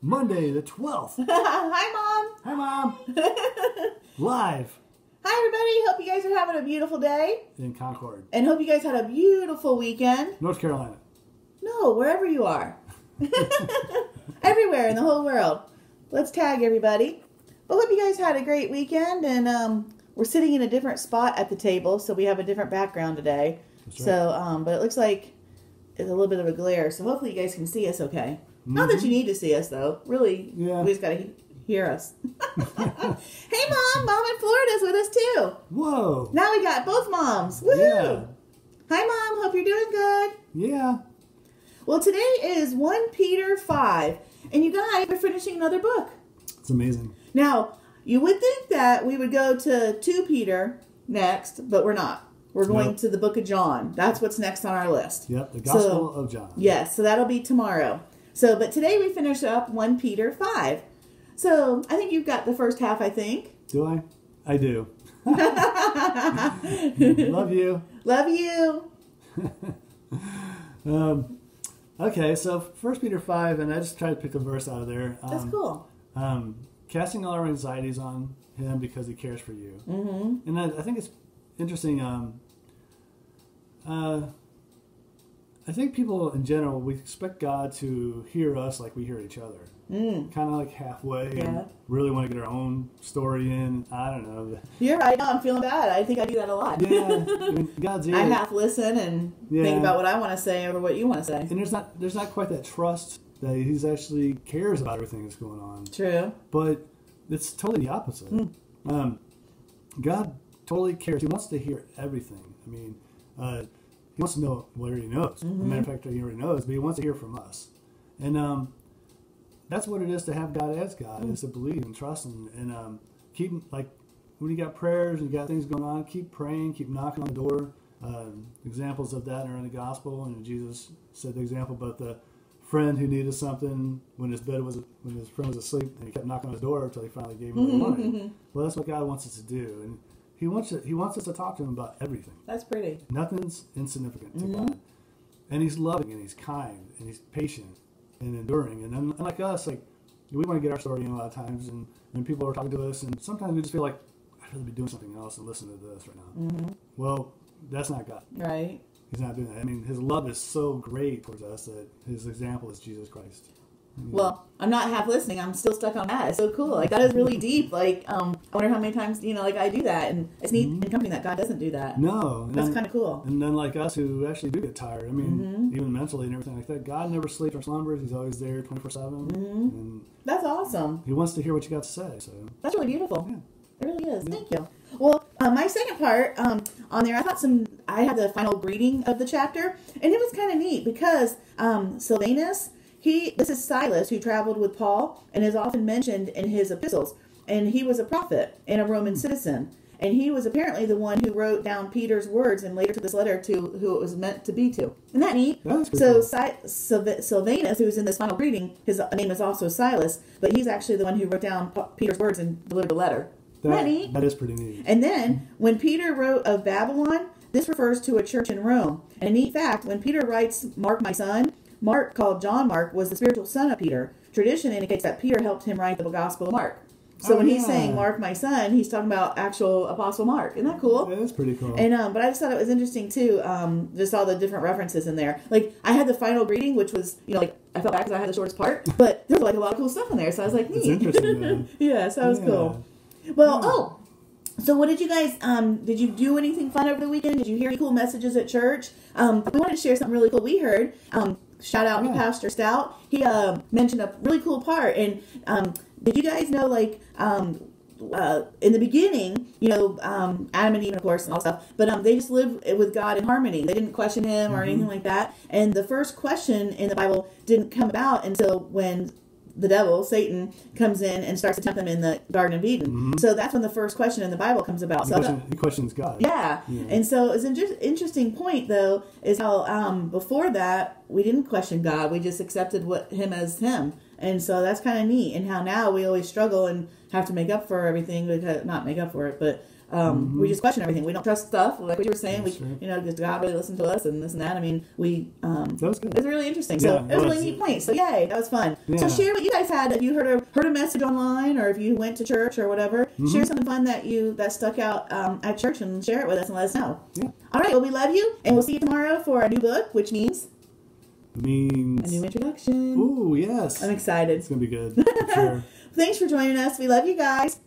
Monday the 12th. Hi, Mom. Hi, Mom. Live Hi, everybody. Hope you guys are having a beautiful day. in Concord, And hope you guys had a beautiful weekend. North Carolina. No, wherever you are. Everywhere in the whole world. Let's tag everybody. Well, hope you guys had a great weekend. And um, we're sitting in a different spot at the table, so we have a different background today. Right. So, um, but it looks like it's a little bit of a glare. So hopefully you guys can see us okay. Not that you need to see us, though. Really, Mm-hmm. Yeah. we just got to he- hear us. hey, Mom. Mom in Florida's with us, too. Whoa. Now we got both moms. Woohoo! Yeah. Hi, Mom. Hope you're doing good. Yeah. Well, today is 1 Peter 5, and you guys are finishing another book. It's amazing. Now, you would think that we would go to 2 Peter next, but we're not. We're going Nope. to the book of John. That's what's next on our list. Yep. The So- Gospel of John. Yes, so that'll be tomorrow. So, but today we finish up 1 Peter 5. So, I think you've got the first half, I think. Do I? I do. Love you. Love you. Um, okay, so First Peter 5, and I just tried to pick a verse out of there. Um, That's cool. um, casting all our anxieties on him because he cares for you. Mm-hmm. And I, I think it's interesting. Um, uh, I think people in general we expect God to hear us like we hear each other, Mm. kind of like halfway, Yeah. and really want to get our own story in. I don't know. You're right. I'm feeling bad. I think I do that a lot. Yeah, I mean, God's ear. I half listen and Yeah. think about what I want to say over what you want to say. and there's not there's not quite that trust that he's actually cares about everything that's going on. True. but it's totally the opposite. Um, God totally cares. He wants to hear everything. I mean, uh, he wants to know what he knows. As a matter of fact, he already knows, but he wants to hear from us. And um, that's what it is to have God as God, is to believe and trust and, and um, keep, like, when you got prayers and you got things going on, keep praying, keep knocking on the door. Um, examples of that are in the gospel, and Jesus said the example about the friend who needed something when his bed was when his friend was asleep, and he kept knocking on his door until he finally gave him what he wanted. Well, that's what God wants us to do, and He wants it, He wants us to talk to Him about everything. That's pretty. Nothing's insignificant to mm-hmm. God, and He's loving, and He's kind, and He's patient and enduring. And then, unlike us, like we want to get our story in a lot of times, and and people are talking to us, and sometimes we just feel like I'd rather be doing something else and listen to this right now. Mm-hmm. Well, that's not God. Right. He's not doing that. I mean, His love is so great towards us that His example is Jesus Christ. Well, I'm not half listening. I'm still stuck on that. It's so cool. Like that is really deep. Like, um, I wonder how many times you know, like I do that, and it's neat and company that God doesn't do that. No, That's kind of cool. And then, like us who actually do get tired, I mean, even mentally and everything like that, God never sleeps or slumbers. He's always there 24 7. And That's awesome. He wants to hear what you got to say. So, That's really beautiful. Yeah. It really is. Thank you. Well, uh, my second part um, on there, I thought some. I had the final greeting of the chapter, and it was kind of neat because um, Silvanus, he this is Silas who traveled with Paul and is often mentioned in his epistles, and he was a prophet and a Roman citizen, and he was apparently the one who wrote down Peter's words and later to this letter to who it was meant to be to. Isn't that neat? So cool. Si- Sylv- Silvanus, who's in this final greeting, his name is also Silas, but he's actually the one who wrote down Peter's words and delivered the letter. Isn't that neat? that is pretty neat. And then, when Peter wrote of Babylon, this refers to a church in Rome. And a neat fact when Peter writes, Mark, my son, Mark, called John Mark, was the spiritual son of Peter. Tradition indicates that Peter helped him write the Gospel of Mark. So Oh, when he's saying Mark, my son, he's talking about actual Apostle Mark. Isn't that cool? That is pretty cool. And um, but I just thought it was interesting too. Um, just all the different references in there. Like I had the final greeting, which was you know like I felt bad because I had the shortest part, but there was like a lot of cool stuff in there. So I was like, neat. It's interesting, yeah, so that was Yeah. cool. Well, Yeah. oh, so what did you guys? Um, did you do anything fun over the weekend? Did you hear any cool messages at church? Um, we wanted to share something really cool we heard. Um, shout out to Yeah. Pastor Stout. He uh, mentioned a really cool part. And um, did you guys know like um, uh, in the beginning, you know, um, Adam and Eve, of course, and all stuff, but um, they just lived with God in harmony. They didn't question Him or anything like that. And the first question in the Bible didn't come about until when the devil, Satan, comes in and starts to tempt them in the Garden of Eden. So that's when the first question in the Bible comes about. he, So question, he questions God. yeah. Yeah. And so it's an interesting point, though, is how um, before that we didn't question God; we just accepted what Him as Him, and so that's kind of neat. And how now we always struggle and have to make up for everything because not make up for it, but um, we just question everything. We don't trust stuff like what you were saying. Mm-hmm. That's we, right. you know, does God really listen to us and this and that? I mean, we. Um, That was good. It was really interesting. So Yeah, it it was a really neat point. So yay, that was fun. Yeah. So share what you guys had. If you heard a heard a message online, or if you went to church or whatever, Mm-hmm. share something fun that you that stuck out um, at church and share it with us and let us know. Yeah. All right. Well, we love you, and we'll see you tomorrow for a new book, which means Means. a new introduction. Ooh, yes. I'm excited. It's gonna be good. Sure. Thanks for joining us. We love you guys.